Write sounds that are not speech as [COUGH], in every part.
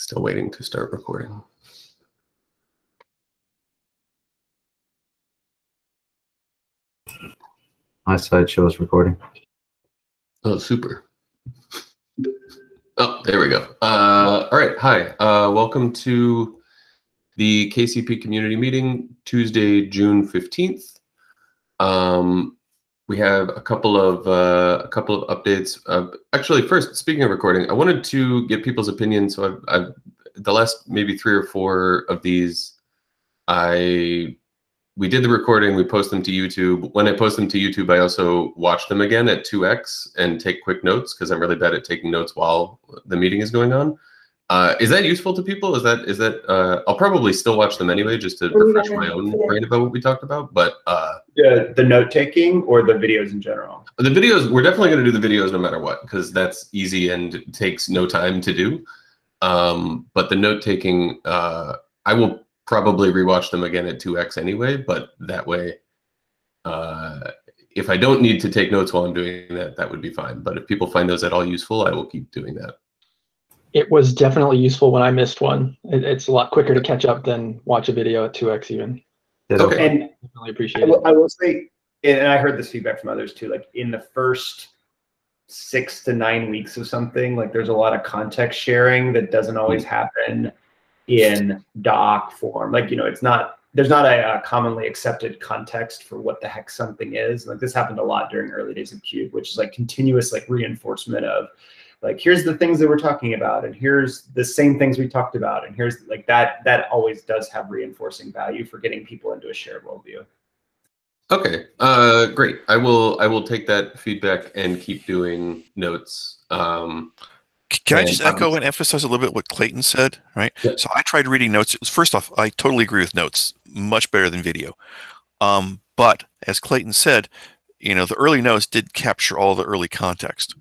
Still waiting to start recording. My side shows recording. Oh, super. Oh, there we go. Uh, all right. Hi. Uh, welcome to the KCP community meeting, Tuesday, June 15th. Um, we have a couple of uh, a couple of updates. Uh, actually, first, speaking of recording, I wanted to get people's opinions. So I've, I've the last maybe three or four of these, I we did the recording, we post them to YouTube. When I post them to YouTube, I also watch them again at 2x and take quick notes because I'm really bad at taking notes while the meeting is going on. Uh, is that useful to people? Is that is that uh, I'll probably still watch them anyway just to refresh my own brain about what we talked about. But uh, the the note taking or the videos in general. The videos we're definitely going to do the videos no matter what because that's easy and takes no time to do. Um, but the note taking, uh, I will probably rewatch them again at 2x anyway. But that way, uh, if I don't need to take notes while I'm doing that, that would be fine. But if people find those at all useful, I will keep doing that it was definitely useful when I missed one. It, it's a lot quicker to catch up than watch a video at 2x even. Okay. And definitely appreciate I will, it. I will say, and I heard this feedback from others too, like in the first six to nine weeks of something, like there's a lot of context sharing that doesn't always mm. happen in doc form. Like, you know, it's not, there's not a, a commonly accepted context for what the heck something is. Like this happened a lot during early days of Cube, which is like continuous like reinforcement of like here's the things that we're talking about and here's the same things we talked about and here's like that that always does have reinforcing value for getting people into a shared worldview okay uh great i will i will take that feedback and keep doing notes um can I just echo and emphasize a little bit what Clayton said? Right. Yeah. So I tried reading notes. First off, I totally agree with notes. Much better than video. Um, but as Clayton said, you know, the early notes did capture all the early context.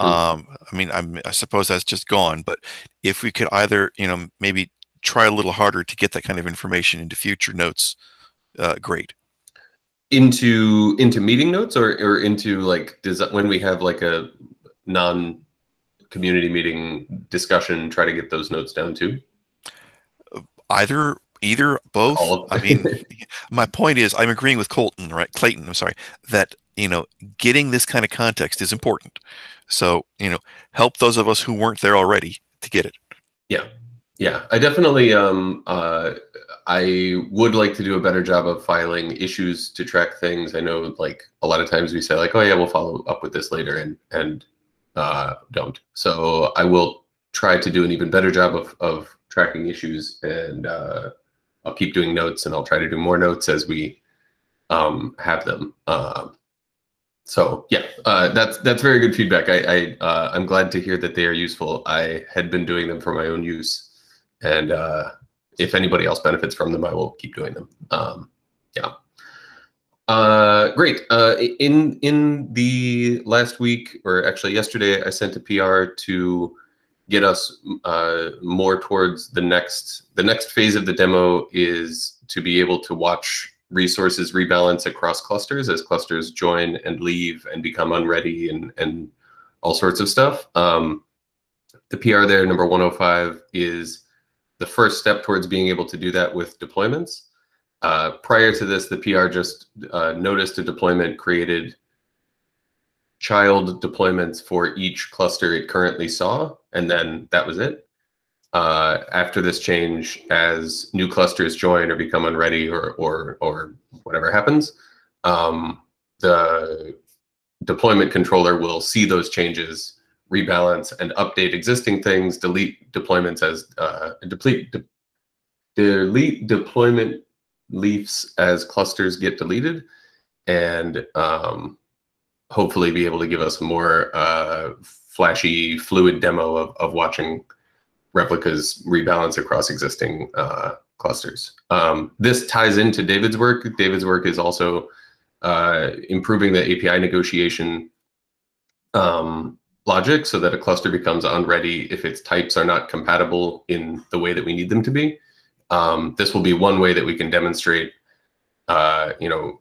Um, I mean, I'm, I suppose that's just gone. But if we could either, you know, maybe try a little harder to get that kind of information into future notes, uh, great. Into into meeting notes or or into like does that, when we have like a non community meeting discussion, try to get those notes down too. Either either both. I mean, [LAUGHS] my point is, I'm agreeing with Colton, right? Clayton, I'm sorry, that you know, getting this kind of context is important. So, you know, help those of us who weren't there already to get it. Yeah. Yeah. I definitely um uh I would like to do a better job of filing issues to track things. I know like a lot of times we say like, oh yeah, we'll follow up with this later and and uh don't. So I will try to do an even better job of of tracking issues and uh I'll keep doing notes and I'll try to do more notes as we um have them. Um so yeah, uh, that's that's very good feedback. I, I uh, I'm glad to hear that they are useful. I had been doing them for my own use, and uh, if anybody else benefits from them, I will keep doing them. Um, yeah. Uh, great. Uh, in in the last week, or actually yesterday, I sent a PR to get us uh, more towards the next the next phase of the demo is to be able to watch resources rebalance across clusters as clusters join and leave and become unready and, and all sorts of stuff. Um, the PR there, number 105, is the first step towards being able to do that with deployments. Uh, prior to this, the PR just uh, noticed a deployment created child deployments for each cluster it currently saw, and then that was it uh, after this change as new clusters join or become unready or or or whatever happens, um, the deployment controller will see those changes, rebalance, and update existing things, delete deployments as uh, deplete de delete deployment leafs as clusters get deleted, and um, hopefully be able to give us more uh, flashy, fluid demo of, of watching replicas rebalance across existing uh, clusters. Um, this ties into David's work. David's work is also uh, improving the API negotiation um, logic so that a cluster becomes unready if its types are not compatible in the way that we need them to be. Um, this will be one way that we can demonstrate, uh, you know,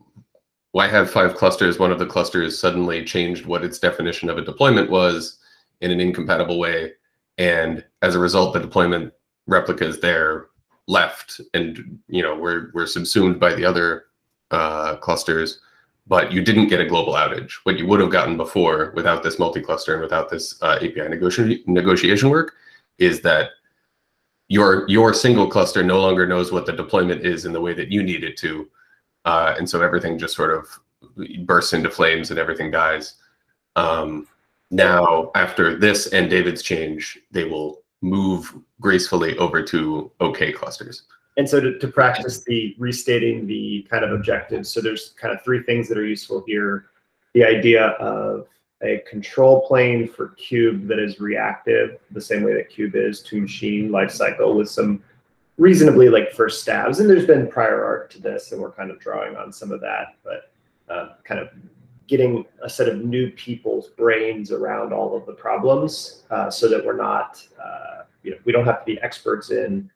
why have five clusters? One of the clusters suddenly changed what its definition of a deployment was in an incompatible way and as a result, the deployment replicas there left, and you know were were subsumed by the other uh, clusters, but you didn't get a global outage. What you would have gotten before, without this multi-cluster and without this uh, API negoti- negotiation work, is that your your single cluster no longer knows what the deployment is in the way that you need it to, uh, and so everything just sort of bursts into flames and everything dies. Um, now, after this and David's change, they will move gracefully over to OK clusters. And so to, to practice the restating the kind of objectives, so there's kind of three things that are useful here. The idea of a control plane for cube that is reactive, the same way that cube is to machine lifecycle with some reasonably like first stabs. And there's been prior art to this, and we're kind of drawing on some of that, but uh, kind of getting a set of new people's brains around all of the problems uh, so that we're not, uh, you know, we don't have to be experts in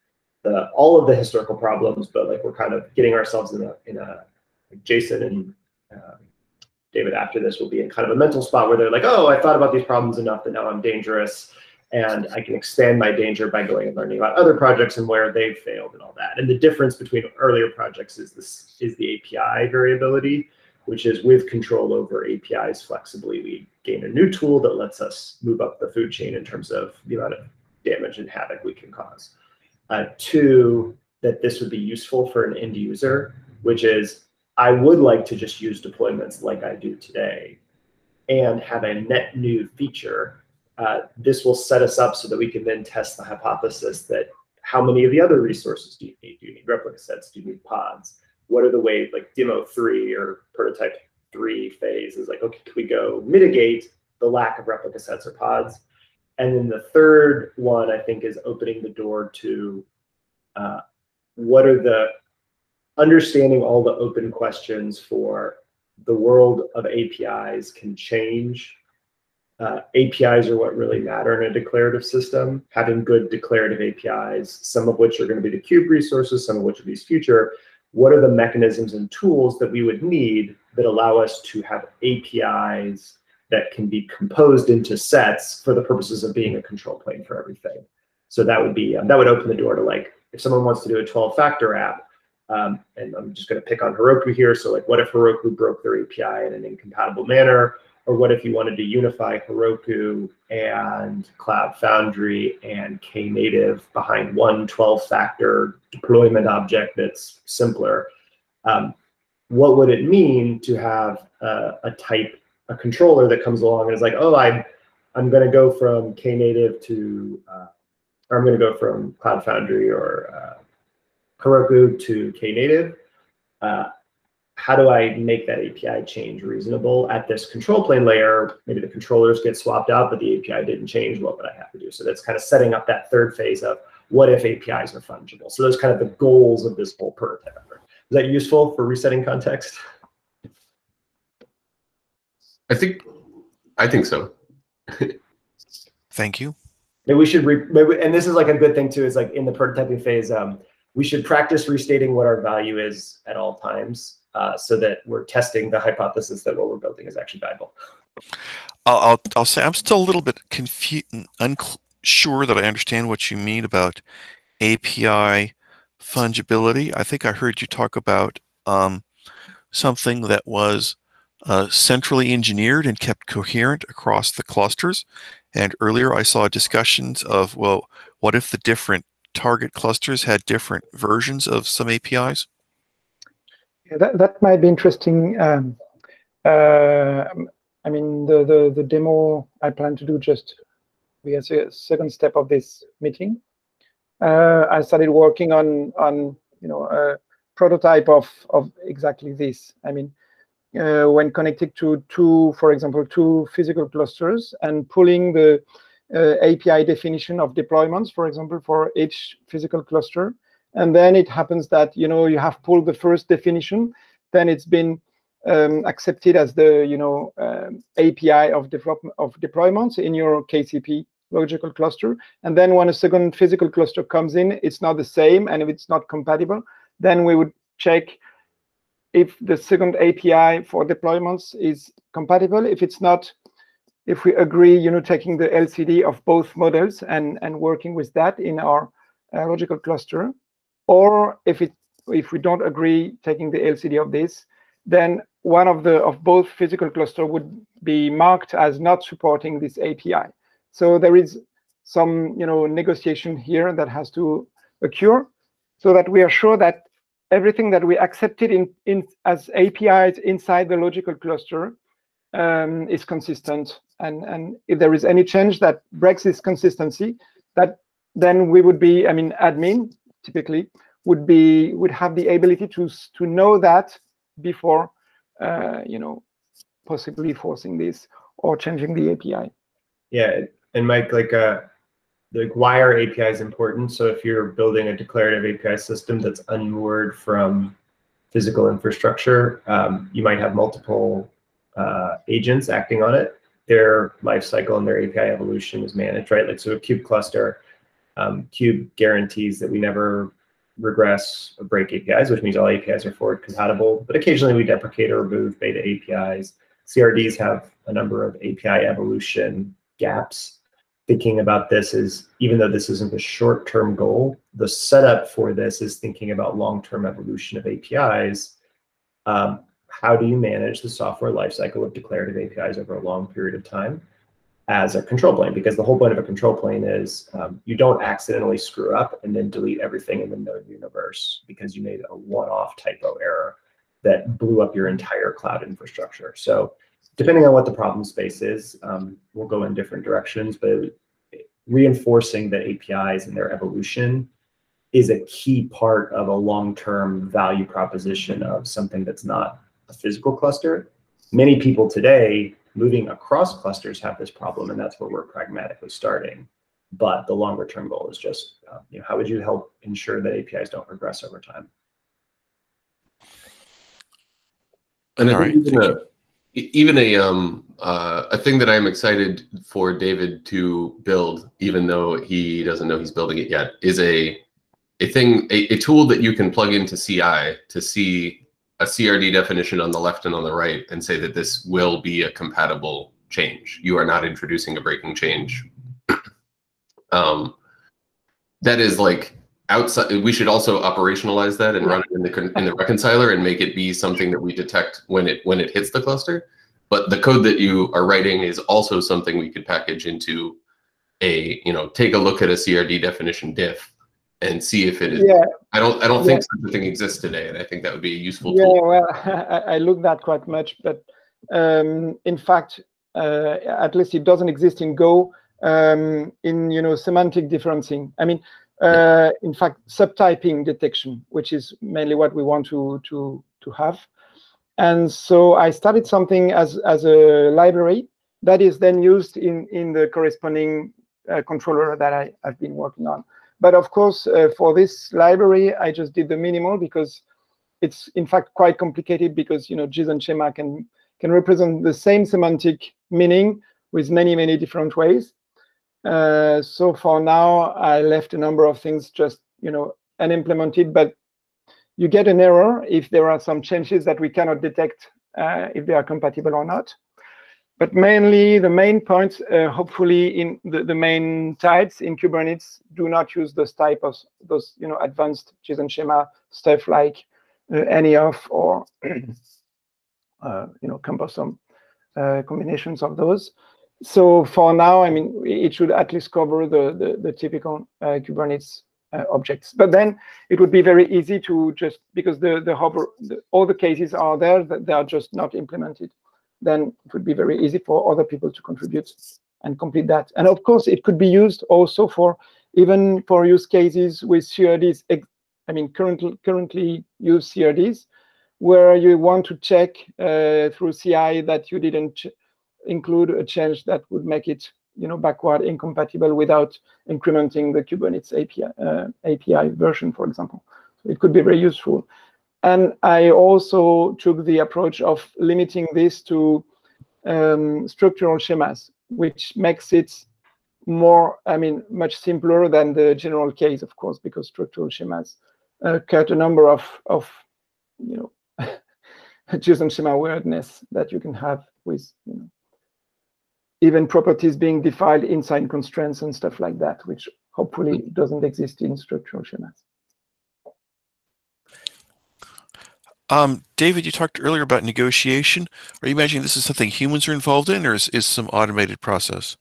the all of the historical problems, but like we're kind of getting ourselves in a in a like Jason and uh, David after this will be in kind of a mental spot where they're like, oh, I thought about these problems enough that now I'm dangerous. And I can expand my danger by going and learning about other projects and where they've failed and all that. And the difference between earlier projects is this is the API variability, which is with control over APIs flexibly, we gain a new tool that lets us move up the food chain in terms of the amount of damage and havoc we can cause. Uh, two, that this would be useful for an end user, which is I would like to just use deployments like I do today and have a net new feature. Uh, this will set us up so that we can then test the hypothesis that how many of the other resources do you need? Do you need replica sets? Do you need pods? What are the ways, like demo three or prototype three phase is like, okay, can we go mitigate the lack of replica sets or pods? And then the third one, I think, is opening the door to uh, what are the understanding all the open questions for the world of APIs can change. Uh, APIs are what really matter in a declarative system. Having good declarative APIs, some of which are going to be the kube resources, some of which are these future. What are the mechanisms and tools that we would need that allow us to have APIs that can be composed into sets for the purposes of being a control plane for everything? So that would be um, that would open the door to like if someone wants to do a 12 factor app, um, and I'm just going to pick on Heroku here. So like, what if Heroku broke their API in an incompatible manner? Or what if you wanted to unify Heroku and Cloud Foundry and Knative behind one 12-factor deployment object that's simpler? Um, what would it mean to have a, a, type, a controller that comes along and is like, oh, I'm, I'm going to go from Knative to, uh, or I'm going to go from Cloud Foundry or uh, Heroku to Knative. Uh, how do I make that API change reasonable at this control plane layer? Maybe the controllers get swapped out, but the API didn't change. What would I have to do? So that's kind of setting up that third phase of what if APIs are fungible? So those kind of the goals of this whole prototype effort. Is that useful for resetting context? I think, I think so. Thank you. Maybe we should, re- maybe, and this is like a good thing too, is like in the prototyping phase, um, we should practice restating what our value is at all times uh, so that we're testing the hypothesis that what we're building is actually valuable. I'll, I'll, say I'm still a little bit confused, unsure that I understand what you mean about API fungibility. I think I heard you talk about um, something that was uh, centrally engineered and kept coherent across the clusters. And earlier I saw discussions of, well, what if the different target clusters had different versions of some APIs? That, that might be interesting. Um, uh, I mean, the, the, the demo I plan to do just we as a second step of this meeting. Uh, I started working on on you know a prototype of of exactly this. I mean, uh, when connected to two, for example, two physical clusters and pulling the uh, API definition of deployments, for example, for each physical cluster. And then it happens that you know you have pulled the first definition, then it's been um, accepted as the you know um, API of development of deployments in your KCP logical cluster. And then when a second physical cluster comes in, it's not the same, and if it's not compatible, then we would check if the second API for deployments is compatible. If it's not, if we agree, you know, taking the LCD of both models and, and working with that in our uh, logical cluster, or if it if we don't agree taking the LCD of this, then one of the of both physical cluster would be marked as not supporting this API. So there is some you know negotiation here that has to occur so that we are sure that everything that we accepted in, in as APIs inside the logical cluster um, is consistent. And, and if there is any change that breaks this consistency, that then we would be, I mean, admin typically would be would have the ability to to know that before, uh, you know, possibly forcing this or changing the API. Yeah, and Mike, like uh, like why are APIs important? So if you're building a declarative API system that's unmoored from physical infrastructure, um, you might have multiple uh, agents acting on it. Their life cycle and their API evolution is managed, right? Like so, a kube cluster, um, kube guarantees that we never regress or break APIs, which means all APIs are forward compatible. But occasionally we deprecate or remove beta APIs. CRDs have a number of API evolution gaps thinking about this is even though this isn't a short-term goal, the setup for this is thinking about long-term evolution of APIs. Um, how do you manage the software lifecycle of declarative APIs over a long period of time as a control plane? Because the whole point of a control plane is um, you don't accidentally screw up and then delete everything in the node universe because you made a one-off typo error that blew up your entire cloud infrastructure. So depending on what the problem space is, um, we'll go in different directions, but reinforcing the APIs and their evolution is a key part of a long-term value proposition of something that's not a physical cluster. Many people today moving across clusters have this problem, and that's where we're pragmatically starting. But the longer term goal is just, uh, you know, how would you help ensure that APIs don't regress over time? And I think even a, even a um uh, a thing that I'm excited for David to build, even though he doesn't know he's building it yet, is a a thing a, a tool that you can plug into CI to see a CRD definition on the left and on the right and say that this will be a compatible change. You are not introducing a breaking change. [CLEARS THROAT] um, that is like outside. We should also operationalize that and run it in the in the reconciler and make it be something that we detect when it when it hits the cluster. But the code that you are writing is also something we could package into a you know take a look at a CRD definition diff and see if it is. Yeah. I don't I don't Yeah. think such a thing exists today, and I think that would be a useful Yeah, tool. well, [LAUGHS] I, I looked at quite much, but um, in fact, uh, at least it doesn't exist in Go um, in you know semantic differencing. I mean, uh, in fact, subtyping detection, which is mainly what we want to to to have. And so I started something as as a library that is then used in in the corresponding uh, controller that I, I've been working on. But of course, uh, for this library, I just did the minimal because it's in fact quite complicated because you know JSON schema can can represent the same semantic meaning with many many different ways. Uh, so for now, I left a number of things just you know unimplemented, but you get an error if there are some changes that we cannot detect uh, if they are compatible or not. But mainly, the main points, uh, hopefully, in the, the main types in Kubernetes, do not use those type of those you know advanced JSON schema stuff like uh, any of or [CLEARS THROAT] uh, you know cumbersome uh, combinations of those. So for now, I mean, it should at least cover the the, the typical uh, Kubernetes uh, objects. But then it would be very easy to just because the the hover the, all the cases are there that they are just not implemented. Then it would be very easy for other people to contribute and complete that. And of course, it could be used also for even for use cases with CRDs. I mean, currently currently use CRDs where you want to check uh, through CI that you didn't include a change that would make it, you know, backward incompatible without incrementing the Kubernetes API uh, API version, for example. So it could be very useful. And I also took the approach of limiting this to um, structural schemas, which makes it more, I mean, much simpler than the general case, of course, because structural schemas uh, cut a number of, of you know, [LAUGHS] JSON schema weirdness that you can have with, you know, even properties being defined inside constraints and stuff like that, which hopefully doesn't exist in structural schemas. Um, David, you talked earlier about negotiation. Are you imagining this is something humans are involved in, or is, is some automated process?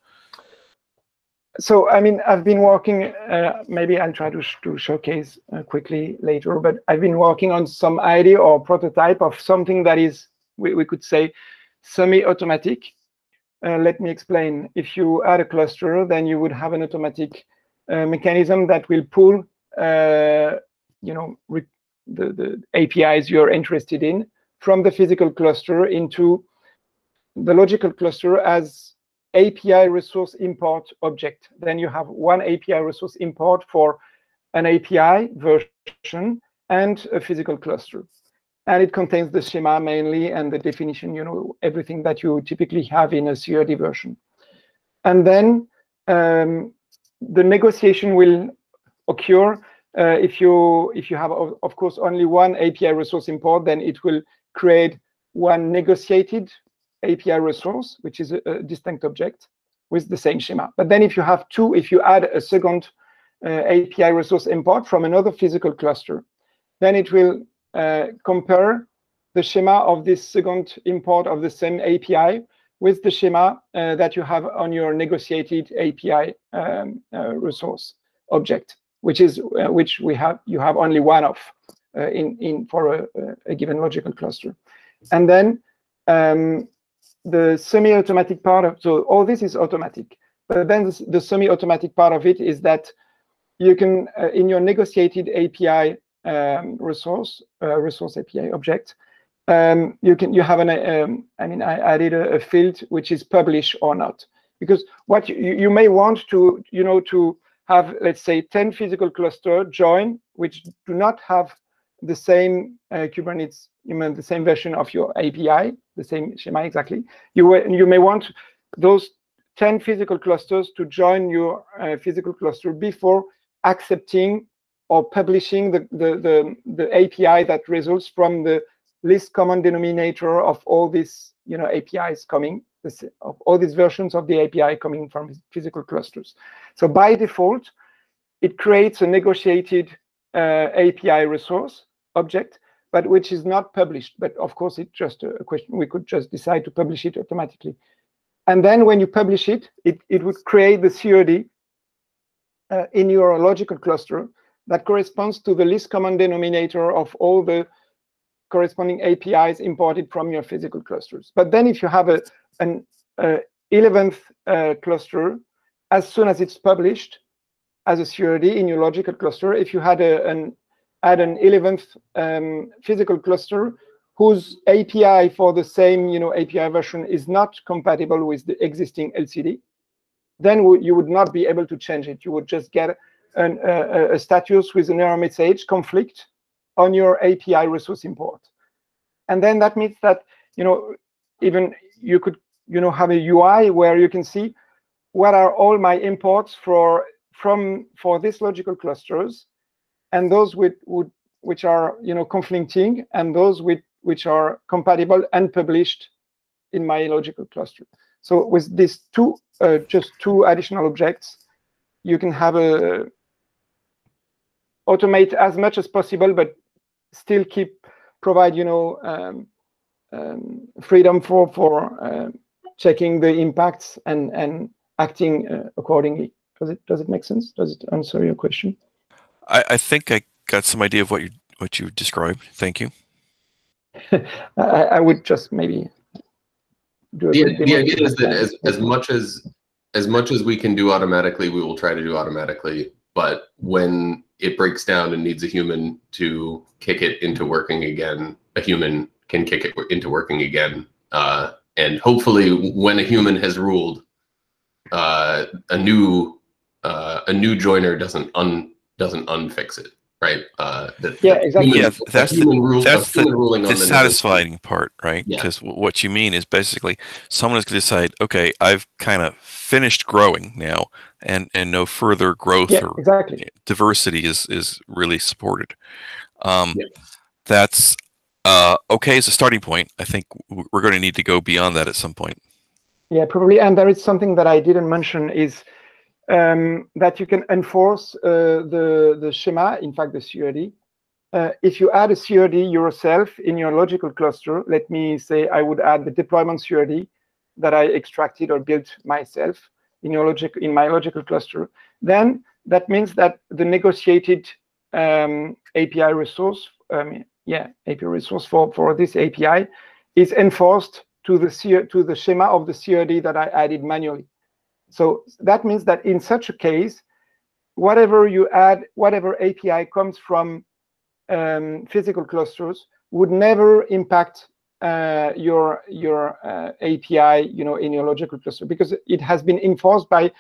So, I mean, I've been working, uh, maybe I'll try to, sh to showcase uh, quickly later, but I've been working on some idea or prototype of something that is, we, we could say, semi-automatic. Uh, let me explain. If you add a cluster, then you would have an automatic uh, mechanism that will pull, uh, you know, the, the APIs you're interested in from the physical cluster into the logical cluster as API resource import object. Then you have one API resource import for an API version and a physical cluster. And it contains the schema mainly and the definition, you know, everything that you typically have in a CRD version. And then um, the negotiation will occur uh, if you if you have of, course only one API resource import, then it will create one negotiated API resource, which is a, a distinct object with the same schema. But then if you have two, if you add a second uh, API resource import from another physical cluster, then it will uh, compare the schema of this second import of the same API with the schema uh, that you have on your negotiated API um, uh, resource object which is uh, which we have you have only one of uh, in in for a, a, given logical cluster, and then um, the semi-automatic part of so all this is automatic, but then the, the semi-automatic part of it is that you can uh, in your negotiated API um, resource uh, resource API object. Um, you can you have an um, I mean I added a, a, field which is publish or not because what you, you may want to you know to have, let's say, 10 physical cluster join, which do not have the same uh, Kubernetes, you mean the same version of your API, the same schema exactly. You, you may want those 10 physical clusters to join your uh, physical cluster before accepting or publishing the, the, the, the API that results from the least common denominator of all these you know, APIs coming this, all these versions of the API coming from physical clusters. So by default, it creates a negotiated uh, API resource object, but which is not published. But of course, it's just a question. We could just decide to publish it automatically. And then when you publish it, it, it would create the CRD uh, in your logical cluster that corresponds to the least common denominator of all the corresponding APIs imported from your physical clusters. But then if you have a, an uh, 11th uh, cluster, as soon as it's published as a CRD in your logical cluster, if you had a, an add an 11th um, physical cluster whose API for the same you know API version is not compatible with the existing LCD, then you would not be able to change it. You would just get an, a status with an error message conflict on your API resource import. And then that means that you know even you could you know have a UI where you can see what are all my imports for from for these logical clusters and those with would which are you know conflicting and those with which are compatible and published in my logical cluster. So with these two uh, just two additional objects you can have a automate as much as possible but still keep provide you know um, um, freedom for for uh, checking the impacts and and acting uh, accordingly. Does it does it make sense? Does it answer your question? I, I think I got some idea of what you what you described. Thank you. [LAUGHS] I, I, would just maybe do the, the idea is that as, as much as as much as we can do automatically, we will try to do automatically. But when it breaks down and needs a human to kick it into working again, a human can kick it into working again. Uh, and hopefully, when a human has ruled, uh, a new uh, a new joiner doesn't un doesn't unfix it, right? Uh, the, yeah, exactly. Yeah, that's the, rule, that's the, the satisfying part, right? Because yeah. what you mean is basically someone is going to decide, okay, I've kind of finished growing now, and and no further growth yeah, or exactly. diversity is is really supported. Um, yeah. That's uh, okay as a starting point. I think we're going to need to go beyond that at some point. Yeah, probably. And there is something that I didn't mention is um, that you can enforce uh, the, the schema, in fact, the CRD. Uh, if you add a CRD yourself in your logical cluster, let me say I would add the deployment CRD that I extracted or built myself in your logic in my logical cluster, then that means that the negotiated um, API resource, yeah, API resource for for this API is enforced to the to the schema of the CRD that I added manually. So that means that in such a case, whatever you add, whatever API comes from um, physical clusters would never impact uh, your your uh, API, you know, in your logical cluster because it has been enforced by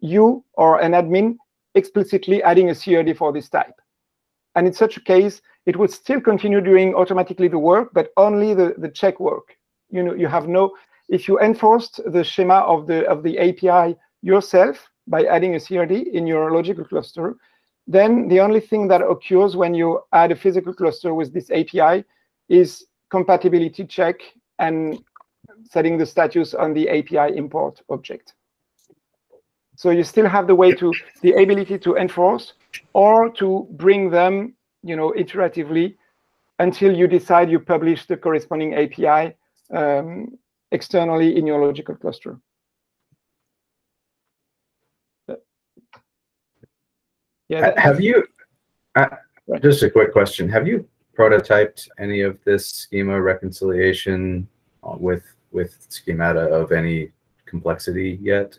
you or an admin explicitly adding a CRD for this type. And in such a case, it would still continue doing automatically the work, but only the, the check work. You know, you have no, if you enforced the schema of the of the API yourself by adding a CRD in your logical cluster, then the only thing that occurs when you add a physical cluster with this API is compatibility check and setting the status on the API import object. So you still have the way to the ability to enforce or to bring them, you know, iteratively until you decide you publish the corresponding API um, externally in your logical cluster. Yeah. Have you? Uh, just a quick question. Have you prototyped any of this schema reconciliation with with schemata of any complexity yet?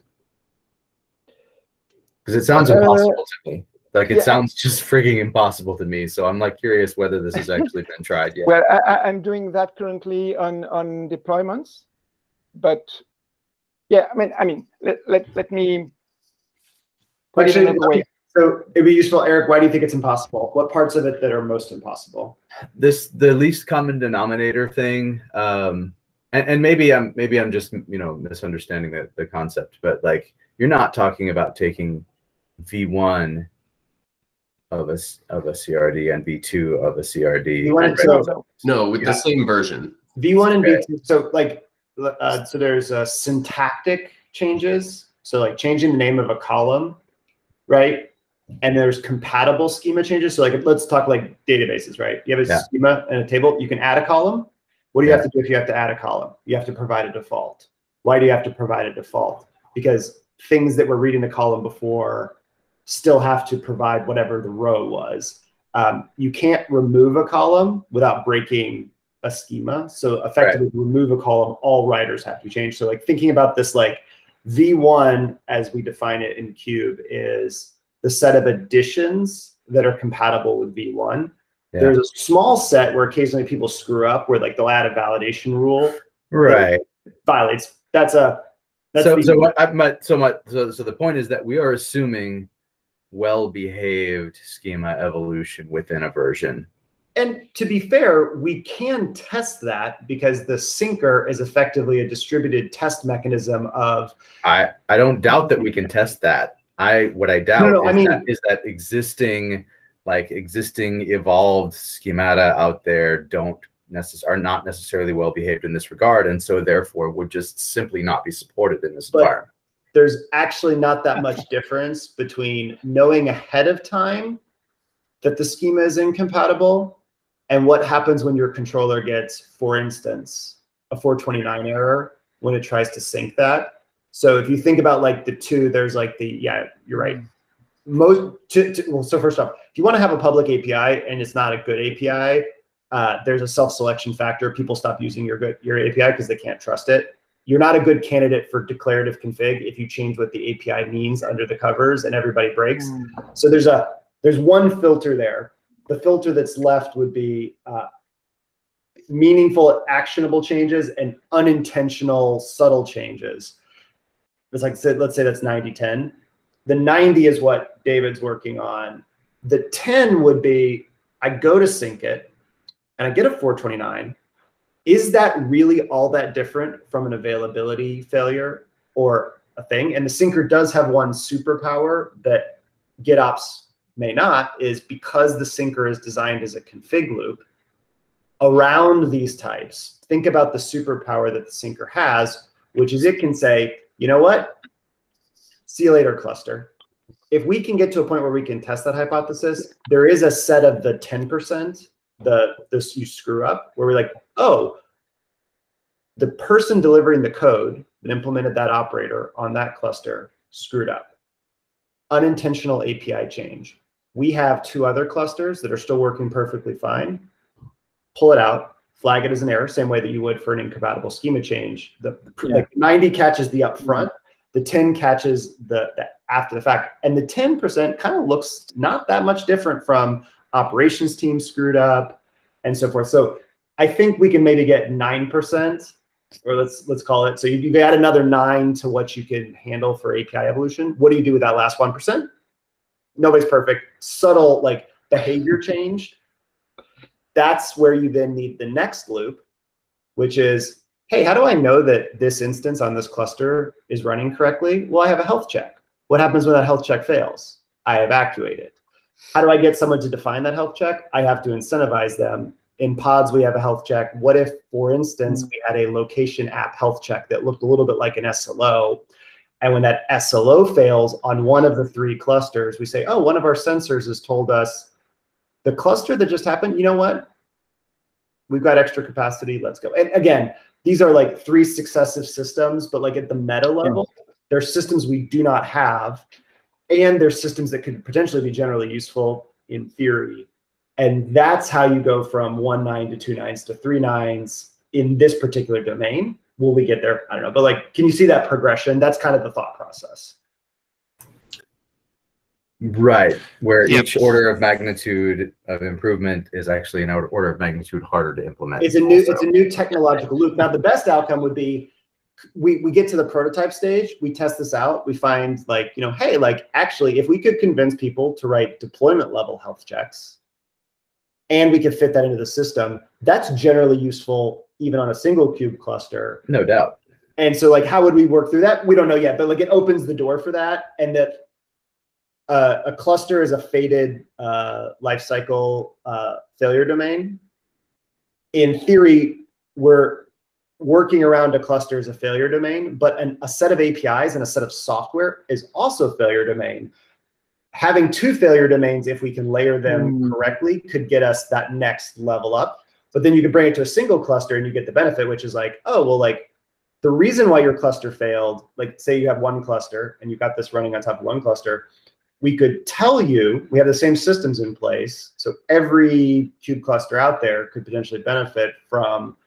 Because it sounds uh, impossible to me. Like it yeah. sounds just frigging impossible to me. So I'm like curious whether this has actually been tried yet. Well, I, am doing that currently on on deployments, but yeah, I mean, I mean, let let, let me put Actually, it way. So it'd be useful, Eric. Why do you think it's impossible? What parts of it that are most impossible? This the least common denominator thing, um, and, and maybe I'm maybe I'm just you know misunderstanding the, the concept, but like you're not talking about taking v1 of a of a CRD and v2 of a CRD. V1 so, no, with yeah. the same version. V1 and okay. v2. So like uh, so there's uh, syntactic changes. So like changing the name of a column, right? and there's compatible schema changes. So like let's talk like databases, right? You have a yeah. schema and a table, you can add a column. What do you yeah. have to do if you have to add a column? You have to provide a default. Why do you have to provide a default? Because things that were reading the column before still have to provide whatever the row was. Um, you can't remove a column without breaking a schema. So effectively right. remove a column, all writers have to change. So like thinking about this like V1 as we define it in Cube is the set of additions that are compatible with V1. Yeah. There's a small set where occasionally people screw up, where like they'll add a validation rule. Right. Violates. That's a. That's so so what I, my, so my so so the point is that we are assuming well-behaved schema evolution within a version. And to be fair, we can test that because the syncer is effectively a distributed test mechanism of. I I don't doubt that we can test that. I what I doubt no, no, is, I mean, that, is that existing like existing evolved schemata out there don't necess- are not necessarily well behaved in this regard, and so therefore would just simply not be supported in this environment. There's actually not that much difference between knowing ahead of time that the schema is incompatible and what happens when your controller gets, for instance, a 429 error when it tries to sync that so if you think about like the two, there's like the yeah, you're right. Most to, to, well, so first off, if you want to have a public API and it's not a good API, uh, there's a self-selection factor. People stop using your good your API because they can't trust it. You're not a good candidate for declarative config if you change what the API means under the covers and everybody breaks. Mm. So there's a there's one filter there. The filter that's left would be uh, meaningful, actionable changes and unintentional, subtle changes it's like let's say that's 90 10 the 90 is what david's working on the 10 would be i go to sync it and i get a 429 is that really all that different from an availability failure or a thing and the syncer does have one superpower that gitops may not is because the syncer is designed as a config loop around these types think about the superpower that the syncer has which is it can say you know what? See you later, cluster. If we can get to a point where we can test that hypothesis, there is a set of the 10%, the this you screw up, where we're like, oh, the person delivering the code that implemented that operator on that cluster screwed up. Unintentional API change. We have two other clusters that are still working perfectly fine. Pull it out, flag it as an error, same way that you would for an incompatible schema change. The, yeah. like 90 catches the upfront, mm-hmm. the 10 catches the, the after the fact. And the 10% kind of looks not that much different from operations team screwed up and so forth. So I think we can maybe get 9% or let's let's call it. So you, you add another nine to what you can handle for API evolution. What do you do with that last 1%? Nobody's perfect. Subtle like behavior change that's where you then need the next loop, which is, hey, how do I know that this instance on this cluster is running correctly? Well, I have a health check. What happens when that health check fails? I evacuate it. How do I get someone to define that health check? I have to incentivize them. In pods, we have a health check. What if, for instance, mm. we had a location app health check that looked a little bit like an SLO? And when that SLO fails on one of the three clusters, we say, oh, one of our sensors has told us the cluster that just happened, you know what? We've got extra capacity. Let's go. And again, these are like three successive systems, but like at the meta mm. level, yeah. they're systems we do not have. And they're systems that could potentially be generally useful in theory. And that's how you go from one nine to two nines to three nines in this particular domain. Will we get there? I don't know. But like, can you see that progression? That's kind of the thought process. Right, where yep. each order of magnitude of improvement is actually an order of magnitude harder to implement. It's a new also. it's a new technological loop. Now the best outcome would be we we get to the prototype stage, we test this out, we find like, you know, hey, like actually if we could convince people to write deployment level health checks and we could fit that into the system, that's generally useful even on a single cube cluster. No doubt. And so like how would we work through that? We don't know yet, but like it opens the door for that and that uh, a cluster is a faded uh, life cycle uh, failure domain. In theory, we're working around a cluster as a failure domain, but an, a set of APIs and a set of software is also failure domain. Having two failure domains, if we can layer them mm. correctly, could get us that next level up. But then you could bring it to a single cluster and you get the benefit, which is like, oh, well, like the reason why your cluster failed, like say you have one cluster and you got this running on top of one cluster, we could tell you we have the same systems in place. So every cube cluster out there could potentially benefit from,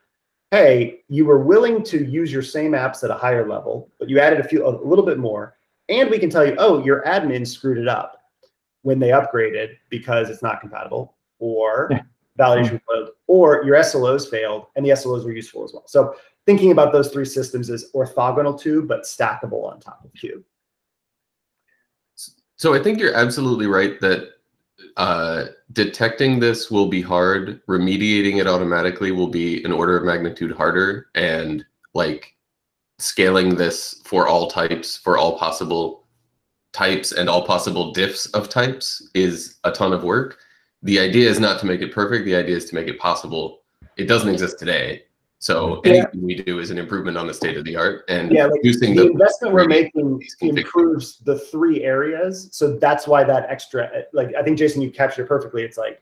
hey, you were willing to use your same apps at a higher level, but you added a few, a little bit more. And we can tell you, oh, your admin screwed it up when they upgraded because it's not compatible or yeah. validation failed, or your SLOs failed and the SLOs were useful as well. So thinking about those three systems is orthogonal to, but stackable on top of Kube. So I think you're absolutely right that uh, detecting this will be hard. Remediating it automatically will be an order of magnitude harder, and like scaling this for all types, for all possible types, and all possible diffs of types is a ton of work. The idea is not to make it perfect. The idea is to make it possible. It doesn't exist today. So yeah. anything we do is an improvement on the state of the art and yeah, like the, the investment we're making improves the three areas. So that's why that extra, like I think Jason, you captured it perfectly. It's like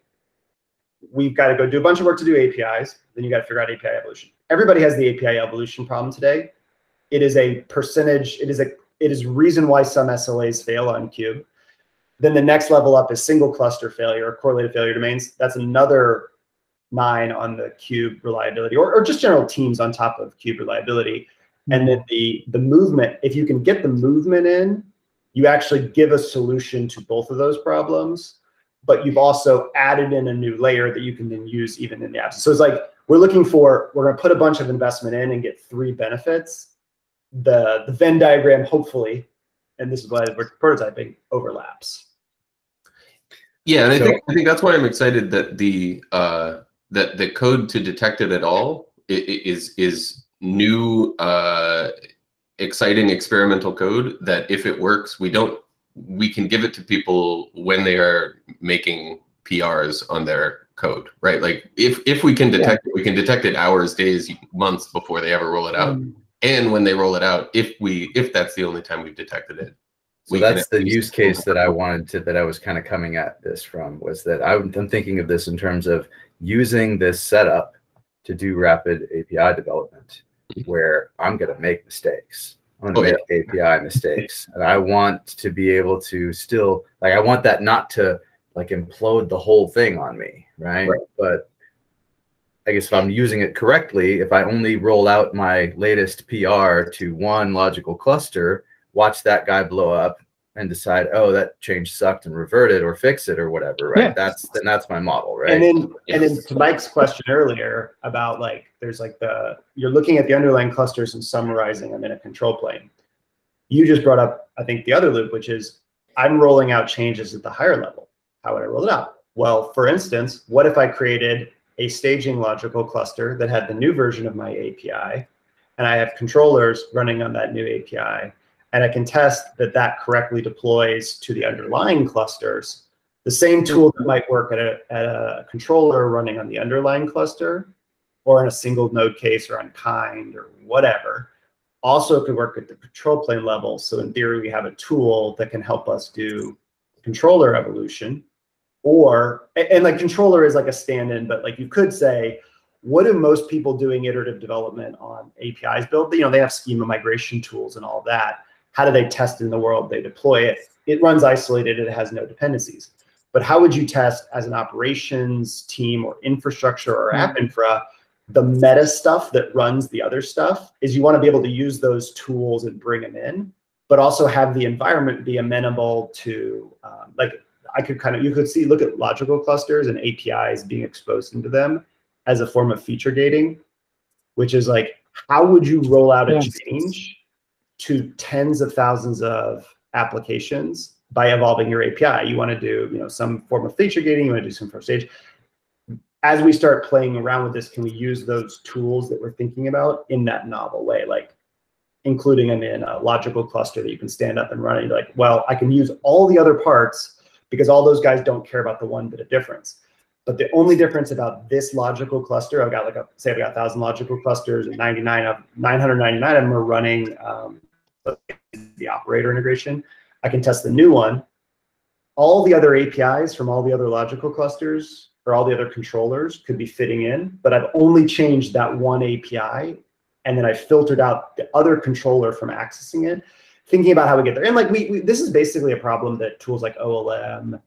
we've got to go do a bunch of work to do APIs. Then you got to figure out API evolution. Everybody has the API evolution problem today. It is a percentage. It is a it is reason why some SLAs fail on Cube. Then the next level up is single cluster failure or correlated failure domains. That's another nine on the Cube reliability or, or just general teams on top of Cube reliability. And hmm. then the, the movement, if you can get the movement in, you actually give a solution to both of those problems, but you've also added in a new layer that you can then use even in the apps. So it's like, we're looking for, we're gonna put a bunch of investment in and get three benefits. The, the Venn diagram, hopefully, and this is why we're prototyping, overlaps. Yeah, and so, I think I think that's why I'm excited that the uh, that the code to detect it at all is is new uh, exciting experimental code that if it works we don't we can give it to people when they are making prs on their code right like if if we can detect yeah. it we can detect it hours days months before they ever roll it out mm. And when they roll it out if we if that's the only time we've detected it so that's the use case that I wanted to that I was kind of coming at this from was that I'm thinking of this in terms of using this setup to do rapid API development mm-hmm. where I'm going to make mistakes. I'm going to oh, make yeah. API mistakes. And I want to be able to still, like, I want that not to like implode the whole thing on me. Right. right. But I guess if I'm using it correctly, if I only roll out my latest PR to one logical cluster, watch that guy blow up and decide, oh, that change sucked and revert it or fix it or whatever, right? Yeah. That's then that's my model, right? And then yes. and then to Mike's question earlier about like there's like the you're looking at the underlying clusters and summarizing them in a control plane. You just brought up, I think, the other loop, which is I'm rolling out changes at the higher level. How would I roll it out? Well, for instance, what if I created a staging logical cluster that had the new version of my API, and I have controllers running on that new API, and I can test that that correctly deploys to the underlying clusters. The same mm-hmm. tool that might work at a, at a controller running on the underlying cluster or in a single node case or on kind or whatever also could work at the control plane level. So in theory, we have a tool that can help us do controller evolution or, and, and like controller is like a stand-in, but like you could say, what do most people doing iterative development on APIs build? You know, they have schema migration tools and all that. How do they test in the world? They deploy it. It runs isolated. It has no dependencies. But how would you test as an operations team or infrastructure or app mm-hmm. infra the meta stuff that runs the other stuff is you want to be able to use those tools and bring them in, but also have the environment be amenable to um, like I could kind of you could see look at logical clusters and APIs being exposed into them as a form of feature gating, which is like how would you roll out a change to tens of thousands of applications by evolving your API. You want to do, you know, some form of feature gating. You want to do some first stage. As we start playing around with this, can we use those tools that we're thinking about in that novel way, like including them in a logical cluster that you can stand up and run? And you're like, well, I can use all the other parts because all those guys don't care about the one bit of difference. But the only difference about this logical cluster, I've got like a, say I've got a thousand logical clusters and 99 of 999 of them are running um, the operator integration. I can test the new one. All the other APIs from all the other logical clusters or all the other controllers could be fitting in, but I've only changed that one API and then I filtered out the other controller from accessing it, thinking about how we get there. And like we, we this is basically a problem that tools like OLM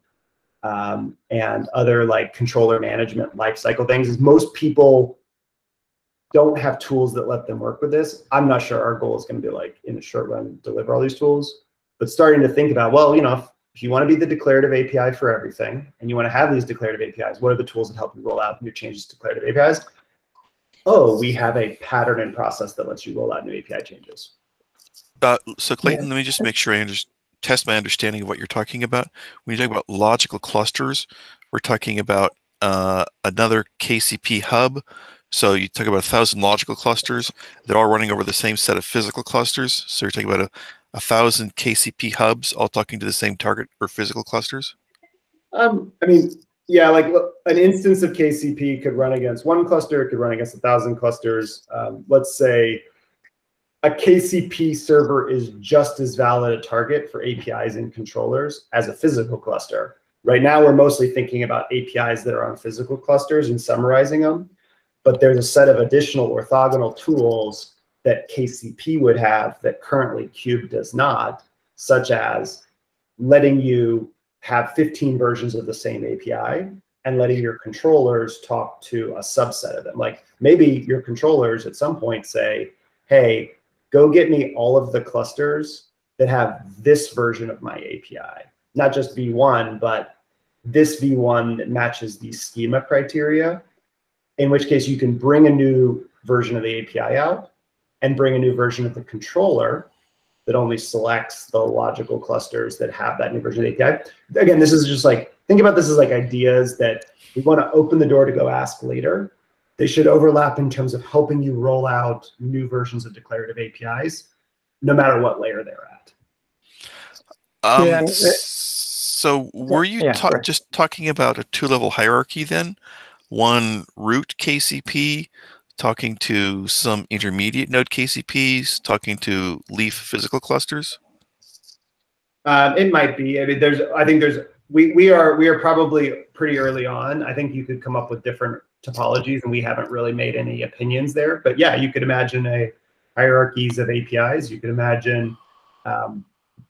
um, and other like controller management lifecycle things is most people don't have tools that let them work with this. I'm not sure our goal is going to be like in the short run deliver all these tools, but starting to think about well, you know, if, if you want to be the declarative API for everything and you want to have these declarative APIs, what are the tools that help you roll out new changes to declarative APIs? Oh, we have a pattern and process that lets you roll out new API changes. Uh, so Clayton, yeah. let me just make sure I understand test my understanding of what you're talking about. When you talk about logical clusters, we're talking about uh, another KCP hub. So you talk about a thousand logical clusters. that are running over the same set of physical clusters. So you're talking about a, a thousand KCP hubs all talking to the same target or physical clusters? Um, I mean, yeah, like an instance of KCP could run against one cluster, it could run against a thousand clusters. Um, let's say a KCP server is just as valid a target for APIs and controllers as a physical cluster. Right now, we're mostly thinking about APIs that are on physical clusters and summarizing them. But there's a set of additional orthogonal tools that KCP would have that currently Cube does not, such as letting you have 15 versions of the same API and letting your controllers talk to a subset of them. Like maybe your controllers at some point say, hey, go get me all of the clusters that have this version of my API, not just V1, but this V1 that matches these schema criteria, in which case you can bring a new version of the API out and bring a new version of the controller that only selects the logical clusters that have that new version of the API. Again, this is just like, think about this as like ideas that we want to open the door to go ask later they should overlap in terms of helping you roll out new versions of declarative APIs, no matter what layer they're at. Um, yeah, so were you yeah, ta just talking about a two-level hierarchy then? One root KCP talking to some intermediate node KCPs, talking to leaf physical clusters? Um, it might be. I mean, there's. I think there's. We we are we are probably pretty early on. I think you could come up with different topologies, and we haven't really made any opinions there. But yeah, you could imagine a hierarchies of APIs. You could imagine um,